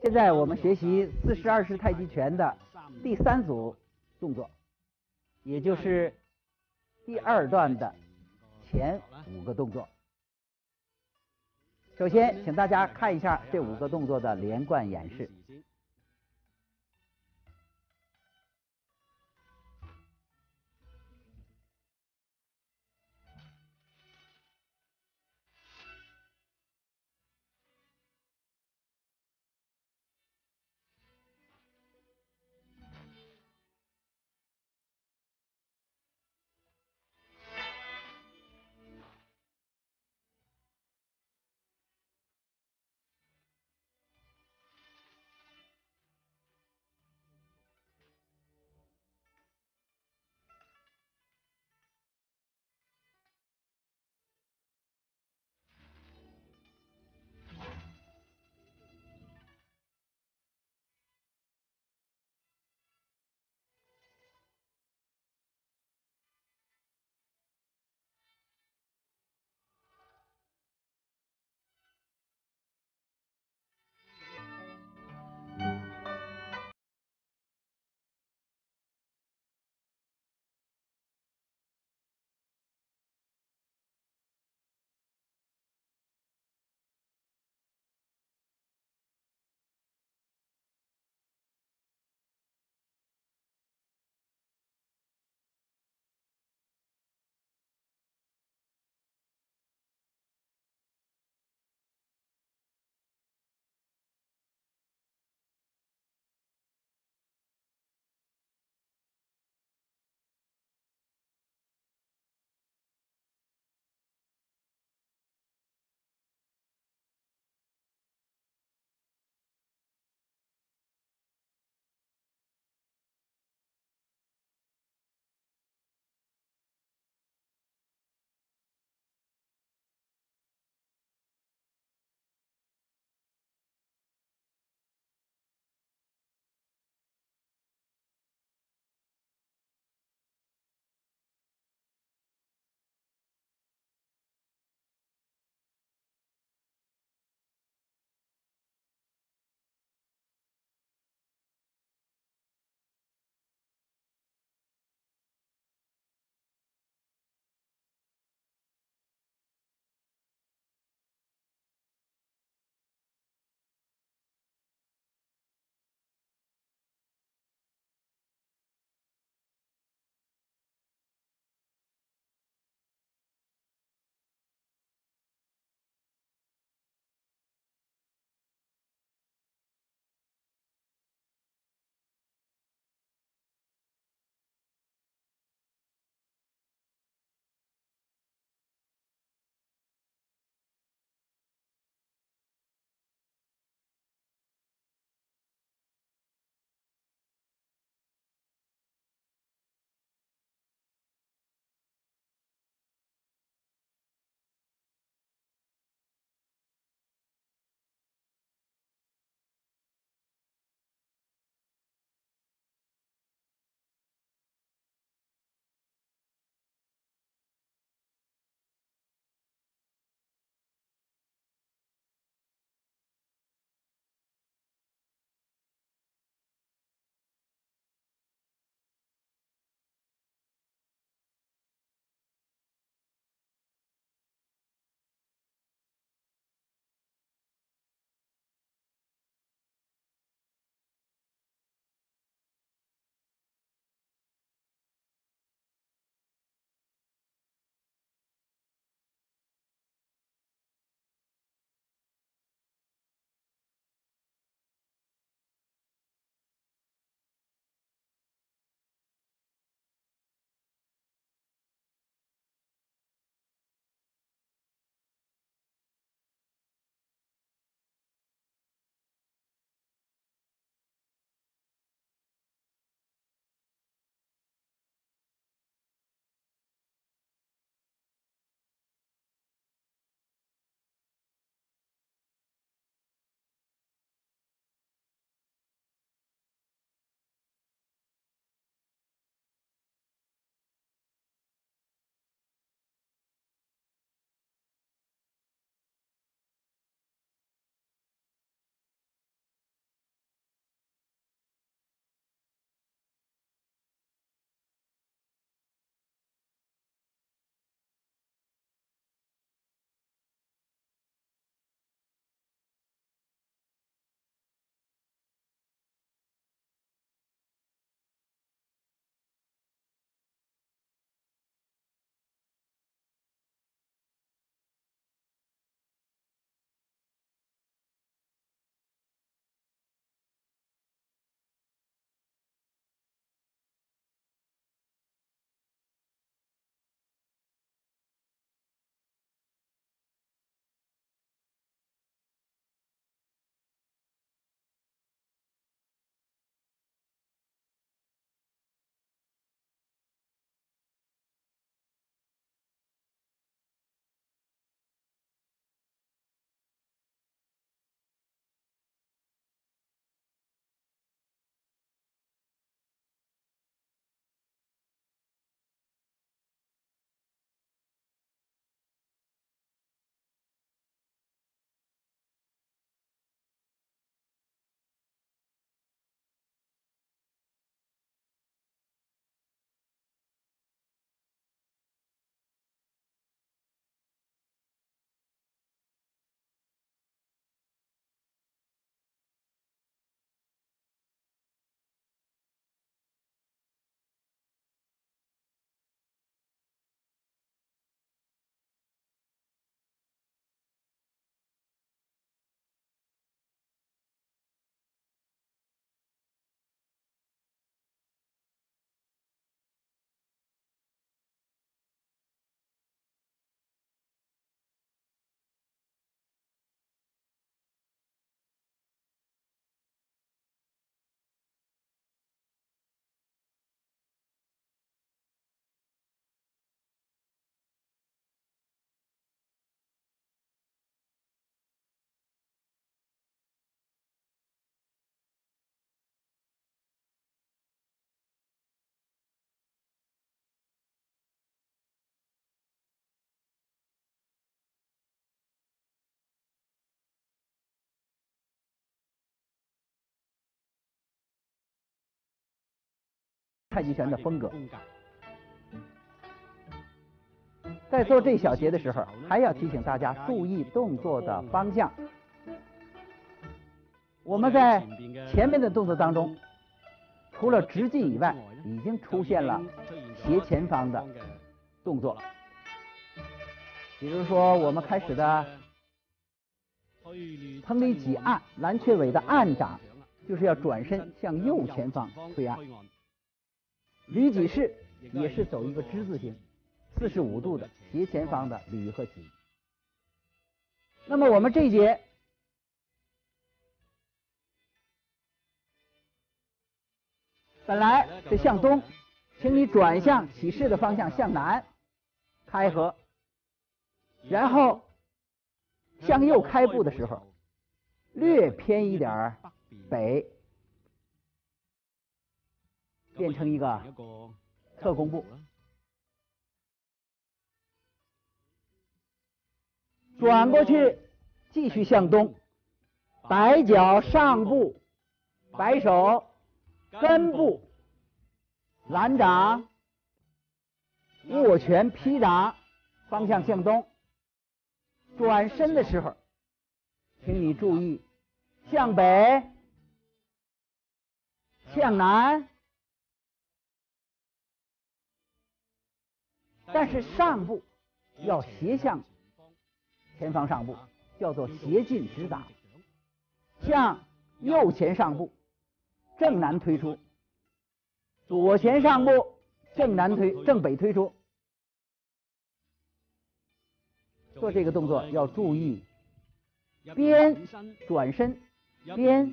现在我们学习四十二式太极拳的第三组动作，也就是第二段的前五个动作。首先，请大家看一下这五个动作的连贯演示。太极拳的风格。在做这小节的时候，还要提醒大家注意动作的方向。我们在前面的动作当中，除了直进以外，已经出现了斜前方的动作。比如说，我们开始的彭里挤按蓝雀尾的按掌，就是要转身向右前方推按。捋脊式也是走一个之字形。四十五度的斜前方的捋和挤。那么我们这一节本来是向东，请你转向起势的方向向南开合，然后向右开步的时候略偏一点北，变成一个特工部。转过去，继续向东，摆脚上步，摆手根部，拦掌，握拳劈掌，方向向东。转身的时候，请你注意向北、向南，但是上步要斜向。前方上步叫做斜进直打，向右前上步，正南推出；左前上步，正南推正北推出。做这个动作要注意，边转身，边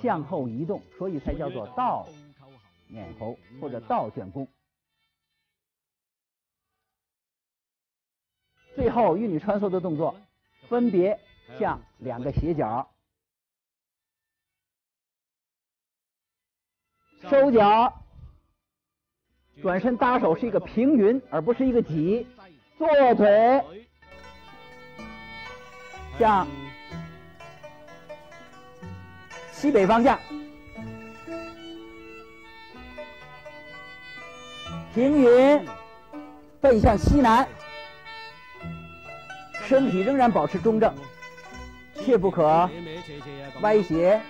向后移动，所以才叫做倒撵猴或者倒卷弓。最后玉女穿梭的动作，分别向两个斜角，收脚，转身搭手是一个平匀，而不是一个挤，坐腿，向西北方向，平匀，背向西南。身体仍然保持中正，切不可歪斜，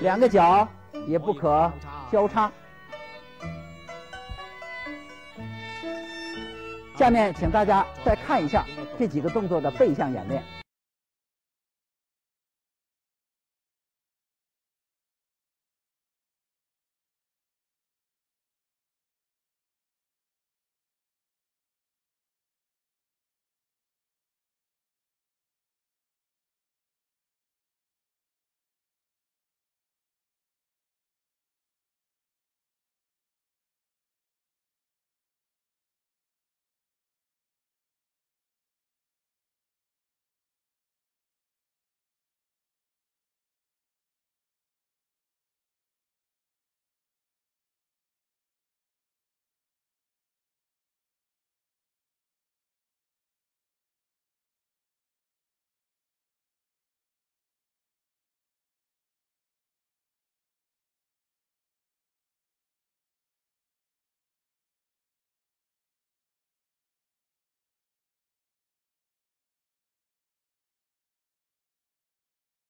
两个脚也不可交叉。下面，请大家再看一下这几个动作的背向演练。